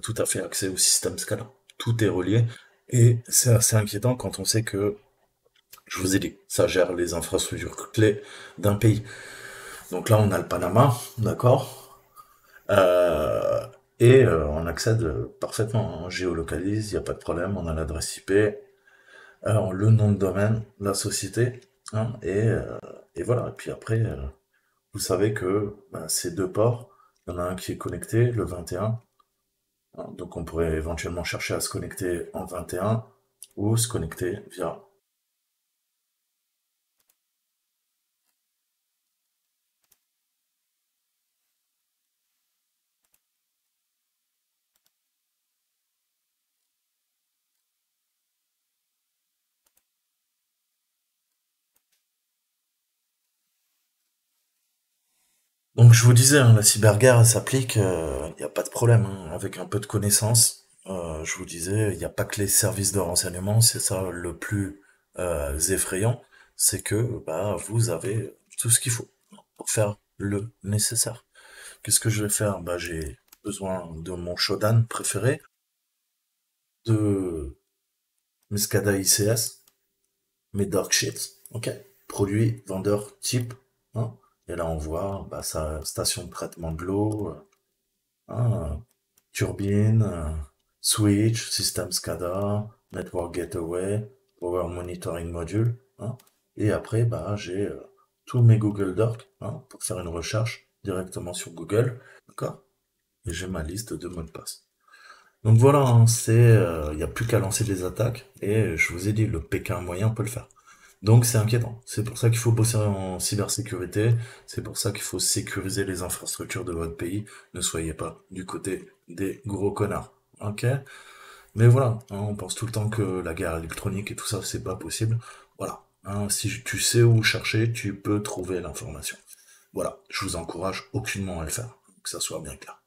tout à fait accès au système Scala. Tout est relié. Et c'est assez inquiétant quand on sait que, je vous ai dit, ça gère les infrastructures clés d'un pays. Donc là, on a le Panama, d'accord? Euh, Et euh, on accède parfaitement, on géolocalise, il n'y a pas de problème, on a l'adresse IP, alors, le nom de domaine, la société, hein, et, et, voilà. Et puis après, vous savez que bah, ces deux ports, il y en a un qui est connecté, le 21, hein, donc on pourrait éventuellement chercher à se connecter en 21 ou se connecter via Donc je vous disais, hein, la cyberguerre s'applique, il n'y a pas de problème, hein, avec un peu de connaissances. Euh, je vous disais, il n'y a pas que les services de renseignement, c'est ça le plus euh, effrayant, c'est que bah, vous avez tout ce qu'il faut pour faire le nécessaire. Qu'est-ce que je vais faire? Bah, J'ai besoin de mon Shodan préféré, de mes SCADA ICS, mes dark sheets, ok? Produit, vendeur, type, hein et là, on voit bah, sa station de traitement de l'eau, euh, hein, turbine, euh, switch, système SCADA, network gateway, power monitoring module. Hein. et après, bah, j'ai euh, tous mes Google Docs hein, pour faire une recherche directement sur Google. D'accord Et j'ai ma liste de mots de passe. Donc voilà, il n'y a plus qu'à lancer des attaques. Et je vous ai dit, le Pékin moyen peut le faire. Donc c'est inquiétant. C'est pour ça qu'il faut bosser en cybersécurité. C'est pour ça qu'il faut sécuriser les infrastructures de votre pays. Ne soyez pas du côté des gros connards. Ok? Mais voilà, hein, on pense tout le temps que la guerre électronique et tout ça, c'est pas possible. Voilà. Hein, si tu sais où chercher, tu peux trouver l'information. Voilà. Je vous encourage aucunement à le faire. Que ça soit bien clair.